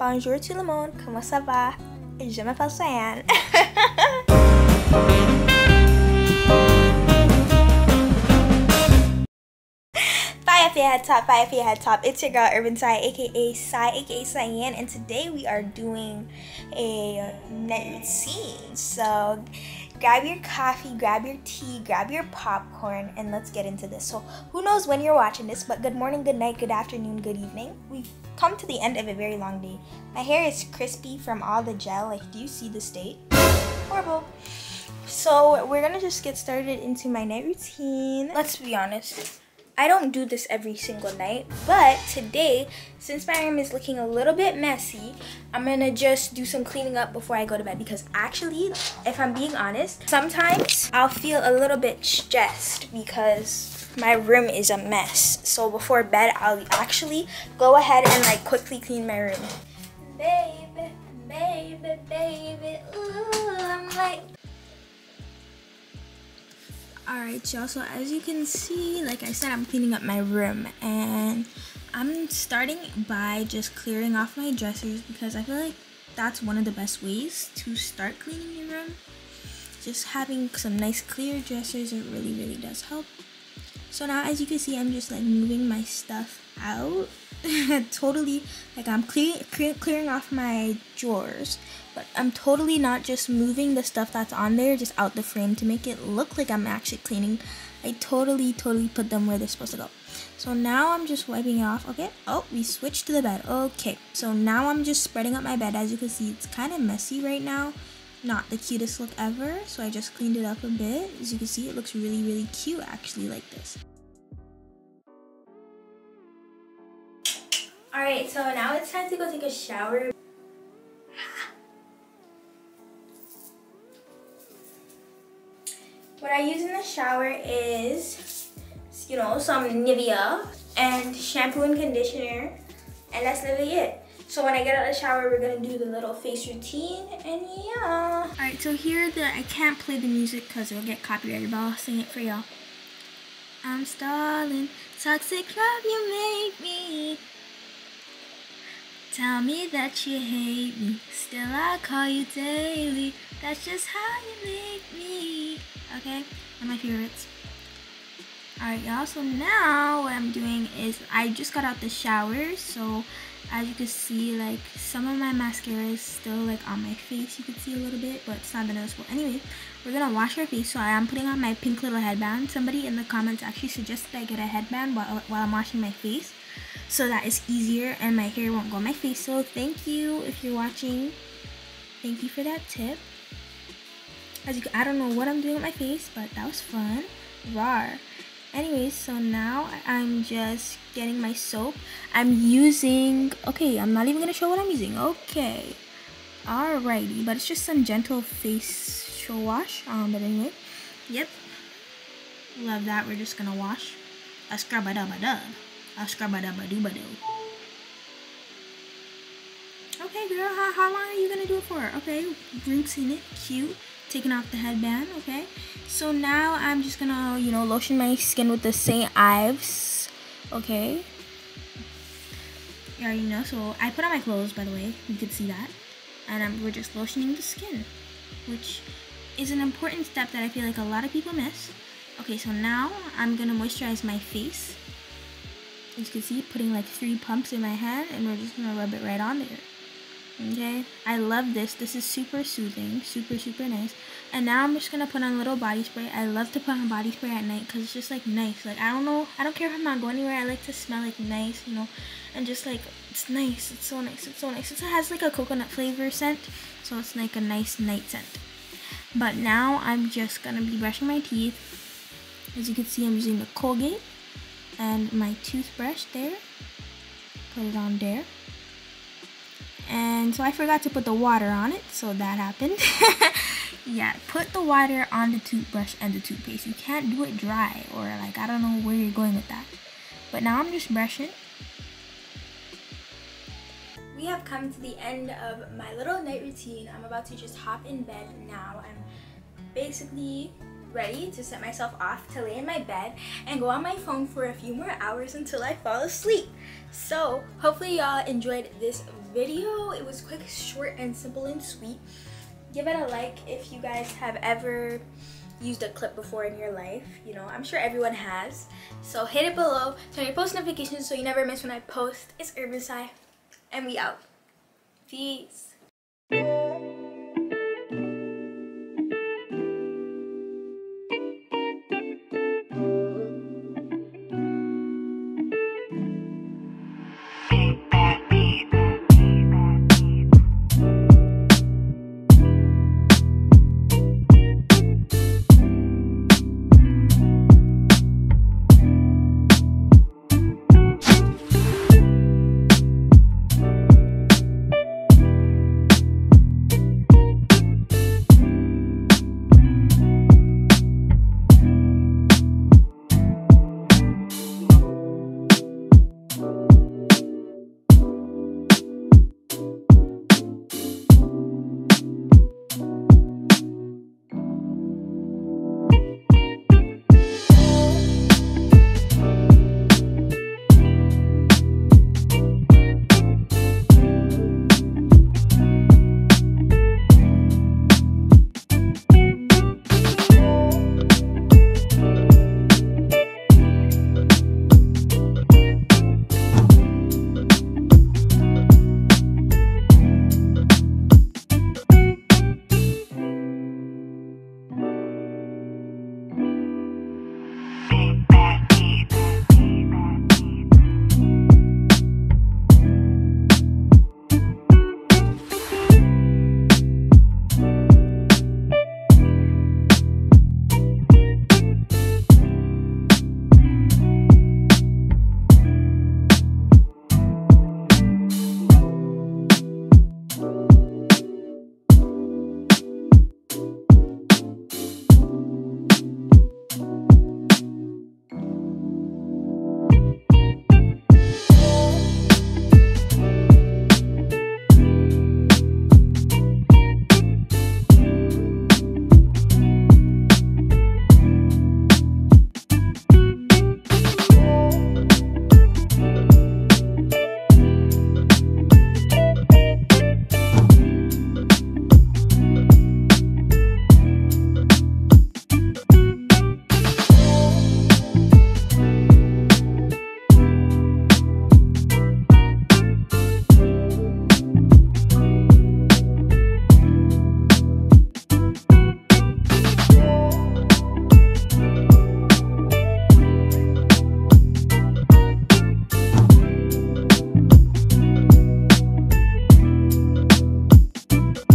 Bonjour tout le monde, comment ça va? Je m'appelle Syanne. Bye if you head top, bye if you head top. It's your girl Urban Sy, aka Sy, aka Syanne, and today we are doing a night scene. So grab your coffee, grab your tea, grab your popcorn, and let's get into this. So who knows when you're watching this, but good morning, good night, good afternoon, good evening. We've come to the end of a very long day. My hair is crispy from all the gel. Like, do you see the state? Horrible. So we're gonna just get started into my night routine. Let's be honest. I don't do this every single night, but today, since my room is looking a little bit messy, I'm gonna just do some cleaning up before I go to bed because actually, if I'm being honest, sometimes I'll feel a little bit stressed because my room is a mess. So before bed, I'll actually go ahead and like quickly clean my room. Baby, baby, baby, ooh, I'm like Alright y'all, so as you can see, like I said, I'm cleaning up my room and I'm starting by just clearing off my dressers because I feel like that's one of the best ways to start cleaning your room. Just having some nice clear dressers, it really, really does help. So now as you can see, I'm just like moving my stuff out. totally, like I'm clear, clear, clearing off my drawers. But I'm totally not just moving the stuff that's on there just out the frame to make it look like I'm actually cleaning. I totally, totally put them where they're supposed to go. So now I'm just wiping it off. Okay. Oh, we switched to the bed. Okay. So now I'm just spreading up my bed. As you can see, it's kind of messy right now. Not the cutest look ever. So I just cleaned it up a bit. As you can see, it looks really, really cute actually like this. Alright, so now it's time to go take a shower. What I use in the shower is, you know, some Nivea and shampoo and conditioner. And that's literally it. So when I get out of the shower, we're gonna do the little face routine and yeah. All right, so here the, I can't play the music cause it'll get copyrighted, but I'll sing it for y'all. I'm stalling, toxic love you make me. Tell me that you hate me, still I call you daily. That's just how you make me. Okay, one of my favorites. Alright y'all, so now what I'm doing is I just got out the shower, so as you can see, like some of my mascara is still like on my face. You can see a little bit, but it's not that noticeable. Anyway, we're gonna wash our face. So I am putting on my pink little headband. Somebody in the comments actually suggested I get a headband while, while I'm washing my face. So that is easier and my hair won't go on my face. So thank you if you're watching. Thank you for that tip. As you, I don't know what I'm doing with my face, but that was fun. Rar. Anyways, so now I'm just getting my soap. I'm using, okay, I'm not even gonna show what I'm using. Okay. Alrighty, but it's just some gentle facial wash. Um, but anyway, yep. Love that. We're just gonna wash. A scrub a dub a dub. Okay, girl, how, how long are you gonna do it for? Okay, drinks in it, cute taking off the headband okay? So now i'm just gonna you know lotion my skin with the st ives okay? Yeah, you know so i put on my clothes by the way you can see that. And we're just lotioning the skin which is an important step that i feel like a lot of people miss. Okay so now i'm gonna moisturize my face as you can see putting like three pumps in my hand and we're just gonna rub it right on there. Okay? I love this. This is super soothing super super nice. And now i'm just gonna put on a little body spray. I love to put on body spray at night because it's just like nice. Like i don't know i don't care if i'm not going anywhere. I like to smell like nice you know? And just like it's nice. It's so nice. It's so nice. It has like a coconut flavor scent so it's like a nice night scent. But now i'm just gonna be brushing my teeth. As you can see i'm using the colgate and my toothbrush there. Put it on there. And so I forgot to put the water on it so that happened. Yeah put the water on the toothbrush and the toothpaste. You can't do it dry or like I don't know where you're going with that. But now I'm just brushing. We have come to the end of my little night routine. I'm about to just hop in bed now I'm basically ready to set myself off to lay in my bed and go on my phone for a few more hours until I fall asleep. So hopefully y'all enjoyed this video. It was quick, short, and simple and sweet. Give it a like if you guys have ever used a clip before in your life. You know, I'm sure everyone has. So hit it below, turn your post notifications so you never miss when I post. It's Urban Sy, and we out. Peace.